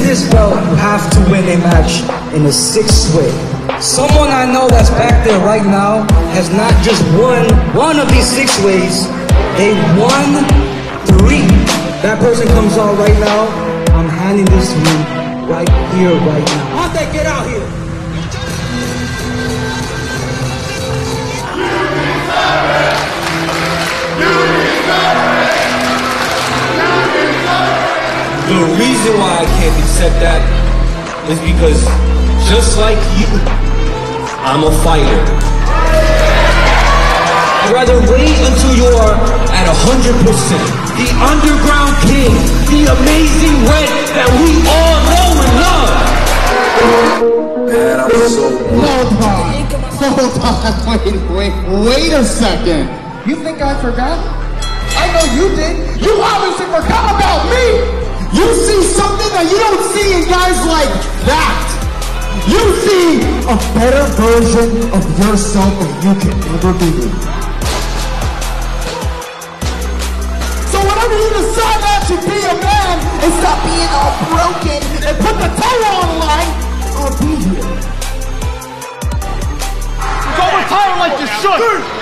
this belt, you have to win a match in a six-way. Someone I know that's back there right now has not just won one of these six ways, they won three. That person comes on right now. I'm handing this to you right here, right now. They get out here? The reason why I can't accept that is because just like you, I'm a fighter. I'd rather wait until you're at 100%. The underground king, the amazing red that we all know and love. Man, I'm so Hold on. Hold on. Wait, wait, wait a second. You think I forgot? I know you did. You obviously forgot about guys like that. You see a better version of yourself than you can ever be. So whenever you decide that you be a man and stop being all broken and put the toe on the line, I'll be here. Go retire like you should.